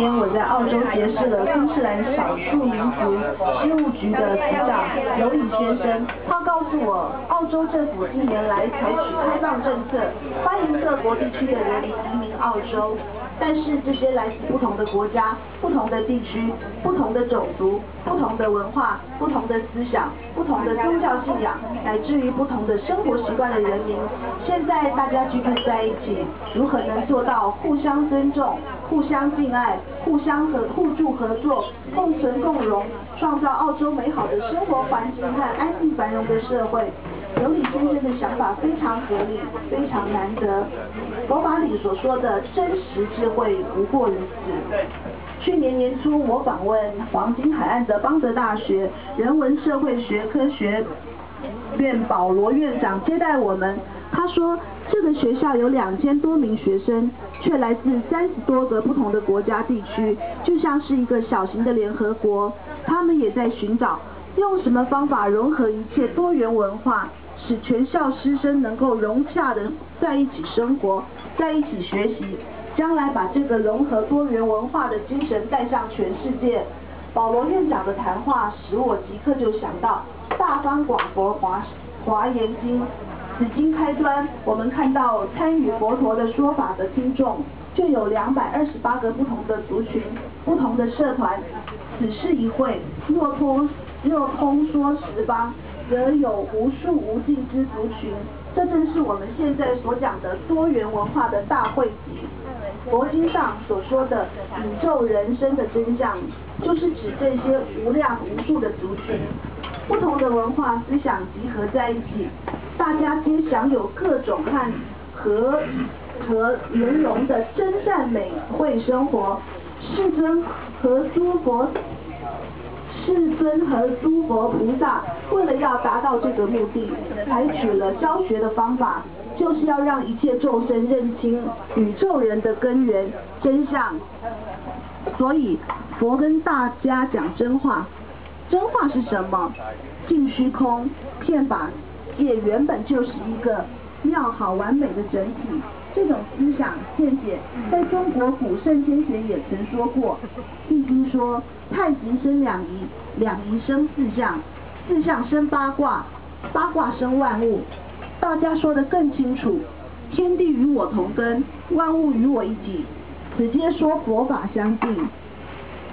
年我在澳洲结识了昆士兰少数民族事务局的局长尤里先生，他告诉我，澳洲政府近年来采取开放政策，欢迎各国地区的人移民澳洲。但是这些来自不同的国家、不同的地区、不同的种族、不同的文化、不同的思想、不同的宗教信仰，乃至于不同的生活习惯的人民，现在大家居住在一起，如何能做到互相尊重、互相敬爱、互相和互助合作、共存共荣，创造澳洲美好的生活环境和安定繁荣的社会？尤里先生的想法非常合理，非常难得。佛法里所说的真实智慧不过如此。去年年初，我访问黄金海岸的邦德大学人文社会学科学院保罗院长接待我们。他说，这个学校有两千多名学生，却来自三十多个不同的国家地区，就像是一个小型的联合国。他们也在寻找用什么方法融合一切多元文化。使全校师生能够融洽的在一起生活，在一起学习，将来把这个融合多元文化的精神带向全世界。保罗院长的谈话使我即刻就想到《大方广佛华华严经》，此经开端，我们看到参与佛陀的说法的听众就有两百二十八个不同的族群、不同的社团。此事一会，若通若通说十方。则有无数无尽之族群，这正是我们现在所讲的多元文化的大汇集。佛经上所说的宇宙人生的真相，就是指这些无量无数的族群，不同的文化思想集合在一起，大家皆享有各种和和和圆融的真善美慧生活。世尊和诸佛。世尊和诸佛菩萨为了要达到这个目的，采取了教学的方法，就是要让一切众生认清宇宙人的根源真相。所以佛跟大家讲真话，真话是什么？净虚空，骗法界原本就是一个妙好完美的整体。这种想见解，在中国古圣先贤也曾说过。易经说：太极生两仪，两仪生四象，四象生八卦，八卦生万物。道家说得更清楚：天地与我同根，万物与我一体。直接说佛法相近。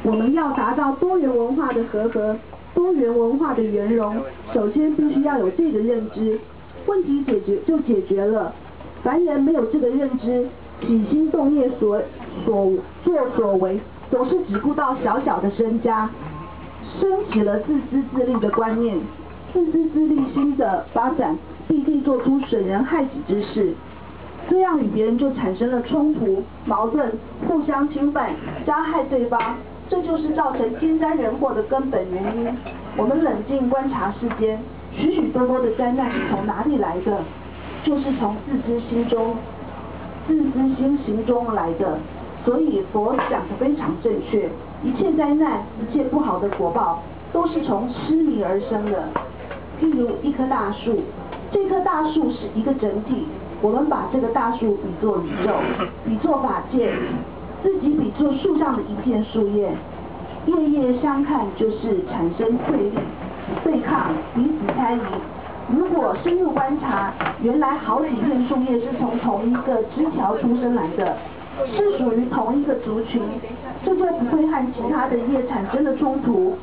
我们要达到多元文化的和合，多元文化的圆融，首先必须要有这个认知，问题解决就解决了。凡人没有这个认知，起心动念所所作所为，总是只顾到小小的身家，升起了自私自利的观念。自私自利心的发展，必定做出损人害己之事，这样与别人就产生了冲突、矛盾，互相侵犯、加害对方，这就是造成天灾人祸的根本原因。我们冷静观察世间，许许多多的灾难是从哪里来的？就是从自知心中、自知心行中来的，所以佛讲的非常正确。一切灾难、一切不好的果报，都是从痴迷而生的。譬如一棵大树，这棵大树是一个整体，我们把这个大树比作宇宙，比作法界，自己比作树上的一片树叶，夜夜相看，就是产生对立、对抗、彼此猜疑。如果深入观察，原来好几片树叶是从同一个枝条出生来的，是属于同一个族群，这就不会和其他的叶产生了冲突。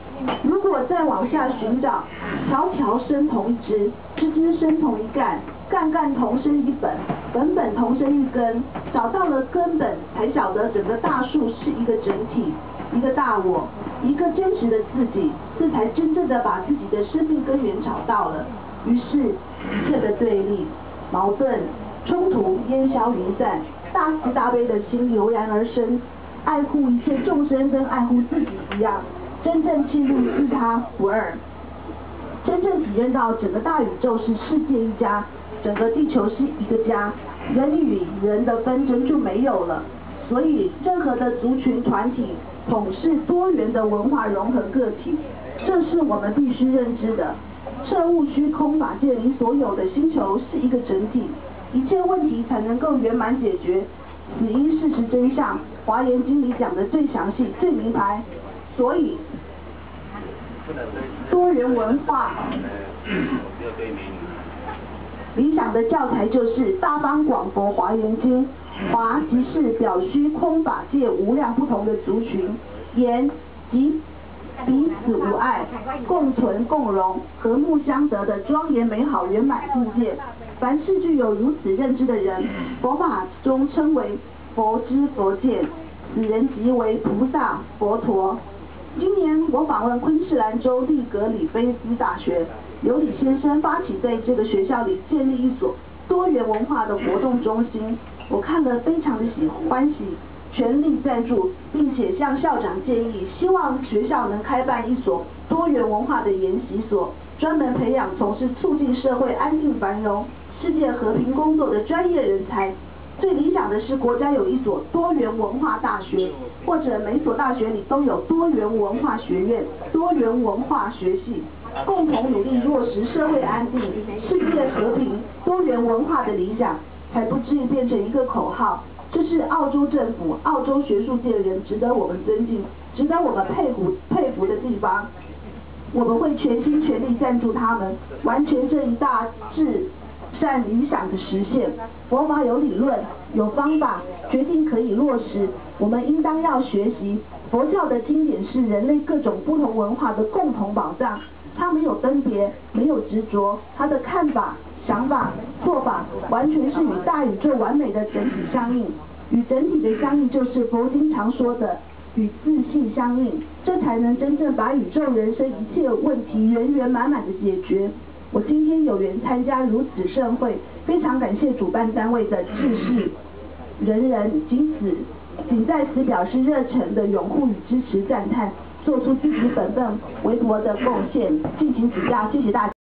如果再往下寻找，条条生同一枝，枝枝生同一干，干干同生一本，本本同生一根，找到了根本，才晓得整个大树是一个整体，一个大我，一个真实的自己，这才真正的把自己的生命根源找到了。于是，一切的对立、矛盾、冲突烟消云散，大慈大悲的心油然而生，爱护一切众生跟爱护自己一样，真正进入自他不二，真正体验到整个大宇宙是世界一家，整个地球是一个家，人与人的纷争就没有了。所以，任何的族群团体统是多元的文化融合个体，这是我们必须认知的。这物虚空法界里所有的星球是一个整体，一切问题才能够圆满解决。死因事实真相，《华严经》里讲的最详细、最明白。所以，多元文化理想的教材就是《大方广佛华严经》。华即是表虚空法界无量不同的族群，言即彼此无碍、共存共荣、和睦相得的庄严美好圆满境界。凡是具有如此认知的人，佛法中称为佛知佛见，此人即为菩萨佛陀。今年我访问昆士兰州利格里菲斯大学，由李先生发起在这个学校里建立一所多元文化的活动中心。我看了非常的喜欢喜，全力赞助，并且向校长建议，希望学校能开办一所多元文化的研习所，专门培养从事促进社会安定繁荣、世界和平工作的专业人才。最理想的是国家有一所多元文化大学，或者每所大学里都有多元文化学院、多元文化学系，共同努力落实社会安定、世界和平、多元文化的理想。才不至于变成一个口号。这是澳洲政府、澳洲学术界的人值得我们尊敬、值得我们佩服佩服的地方。我们会全心全力赞助他们，完成这一大志善理想的实现。佛法有理论、有方法，决定可以落实。我们应当要学习佛教的经典，是人类各种不同文化的共同宝藏。它没有分别，没有执着，它的看法。想法、做法完全是与大宇宙完美的整体相应，与整体的相应就是佛经常说的与自信相应，这才能真正把宇宙人生一切问题圆圆满满的解决。我今天有缘参加如此盛会，非常感谢主办单位的志士、人人，仅此，仅在此表示热忱的拥护与支持赞叹，做出自己本分为国的贡献，敬请指教，谢谢大家。